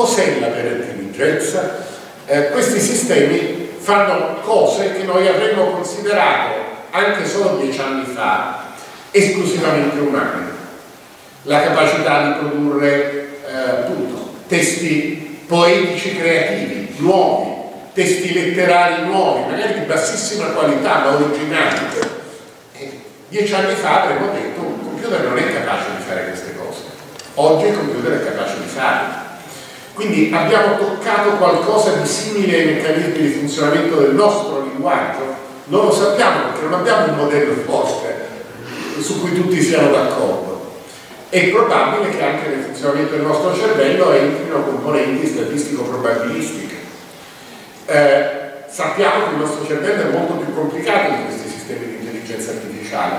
Cos'è la vera intelligenza? Eh, questi sistemi fanno cose che noi avremmo considerato anche solo dieci anni fa esclusivamente umane. La capacità di produrre eh, appunto, testi poetici creativi, nuovi, testi letterari nuovi, magari di bassissima qualità ma originali. Dieci anni fa avremmo detto un computer non è capace di fare queste cose. Oggi il computer è capace di farle. Quindi abbiamo toccato qualcosa di simile ai meccanismi di funzionamento del nostro linguaggio? Non lo sappiamo perché non abbiamo un modello forte su cui tutti siano d'accordo. È probabile che anche nel funzionamento del nostro cervello entrino componenti statistico-probabilistiche. Eh, sappiamo che il nostro cervello è molto più complicato di questi sistemi di intelligenza artificiale,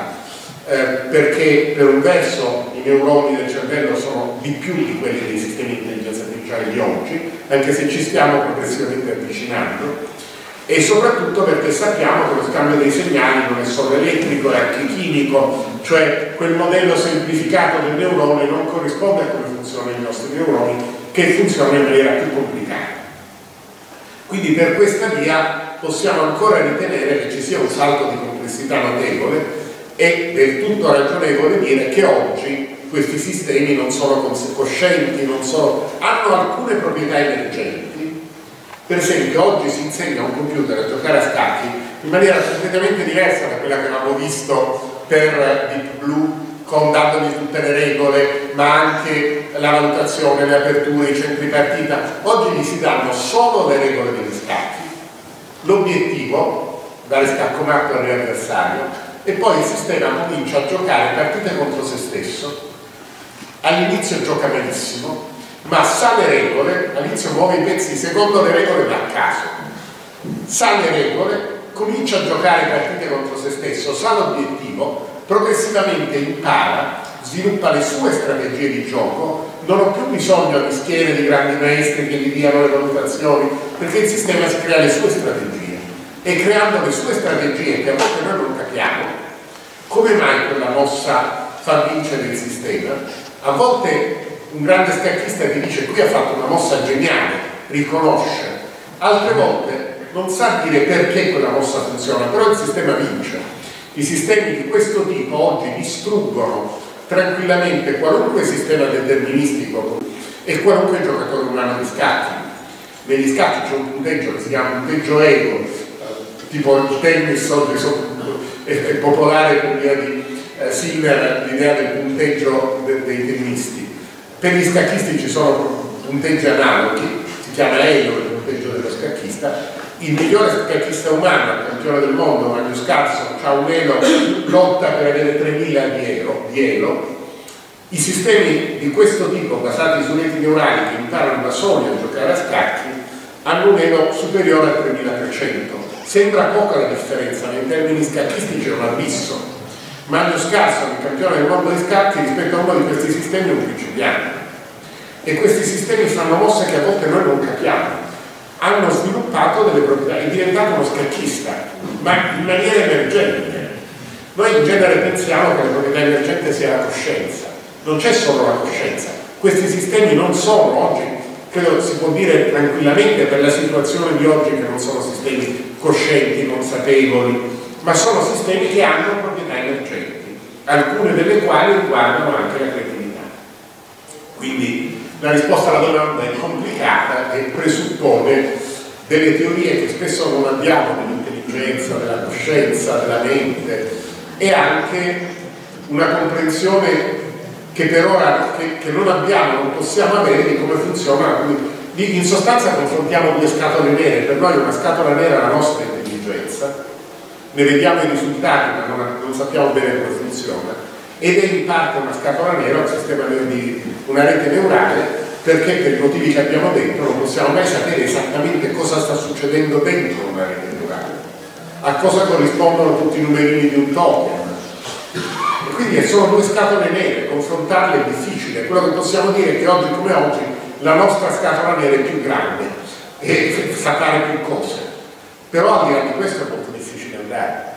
eh, perché per un verso i neuroni del cervello sono di più di quelli dei sistemi di intelligenza artificiale di oggi, anche se ci stiamo progressivamente avvicinando, e soprattutto perché sappiamo che lo scambio dei segnali non è solo elettrico, è anche chimico, cioè quel modello semplificato del neurone non corrisponde a come funzionano i nostri neuroni, che funzionano in maniera più complicata. Quindi per questa via possiamo ancora ritenere che ci sia un salto di complessità notevole e del tutto ragionevole dire che oggi questi sistemi non sono coscienti, non sono, hanno alcune proprietà emergenti. Per esempio oggi si insegna un computer a giocare a scacchi in maniera completamente diversa da quella che avevamo visto per Deep Blue con dandogli tutte le regole, ma anche la valutazione, le aperture, i centri partita. Oggi gli si danno solo le regole degli scacchi, l'obiettivo, dare scacco matto all'avversario, e poi il sistema comincia a giocare partite contro se stesso. All'inizio gioca benissimo, ma sa le regole, all'inizio muove i pezzi secondo le regole da caso. Sa le regole, comincia a giocare partite contro se stesso, sa l'obiettivo, progressivamente impara, sviluppa le sue strategie di gioco, non ho più bisogno di schiere di grandi maestri che gli diano le valutazioni, perché il sistema si crea le sue strategie e creando le sue strategie che a volte noi non capiamo, come mai quella mossa fa vincere il sistema? A volte un grande scacchista ti dice qui ha fatto una mossa geniale, riconosce, altre volte non sa dire perché quella mossa funziona, però il sistema vince. I sistemi di questo tipo oggi distruggono tranquillamente qualunque sistema deterministico e qualunque giocatore umano di scacchi. Negli scacchi c'è un punteggio che si chiama punteggio ego, eh, tipo il tennis oggi è, popolare per via di eh, Sinner l'idea del punteggio de, dei tennisti. Per gli scacchisti ci sono punteggi analoghi, si chiama ego il punteggio dello scacchista, il migliore scacchista umano, campione del mondo, ha un elo, lotta per avere 3.000 di elo, di elo. I sistemi di questo tipo, basati su reti neurali che imparano da soli a giocare a scacchi, hanno un elo superiore al 3.300. Sembra poca la differenza, ma in termini scacchistici è un abisso. Magnus Carlson, il campione del mondo di scacchi, rispetto a uno di questi sistemi è un principiante. E questi sistemi fanno mosse che a volte noi non capiamo hanno sviluppato delle proprietà, è diventato uno scacchista, ma in maniera emergente. Noi in genere pensiamo che la proprietà emergente sia la coscienza, non c'è solo la coscienza, questi sistemi non sono oggi, credo si può dire tranquillamente per la situazione di oggi che non sono sistemi coscienti, consapevoli, ma sono sistemi che hanno proprietà emergenti, alcune delle quali riguardano anche la creatività. Quindi la risposta alla domanda è complicata e presuppone delle teorie che spesso non abbiamo dell'intelligenza, della coscienza, della mente e anche una comprensione che per ora che, che non abbiamo, non possiamo avere di come funziona. Quindi, in sostanza confrontiamo due scatole nere, per noi una scatola nera è la nostra intelligenza, ne vediamo i risultati ma non, non sappiamo bene come funziona. Ed è in parte una scatola nera, un sistema di una rete neurale, perché per i motivi che abbiamo detto non possiamo mai sapere esattamente cosa sta succedendo dentro una rete neurale, a cosa corrispondono tutti i numerini di un token. E quindi sono due scatole nere, confrontarle è difficile, quello che possiamo dire è che oggi come oggi la nostra scatola nera è più grande e fa fare più cose, però al di là di questo è molto difficile that.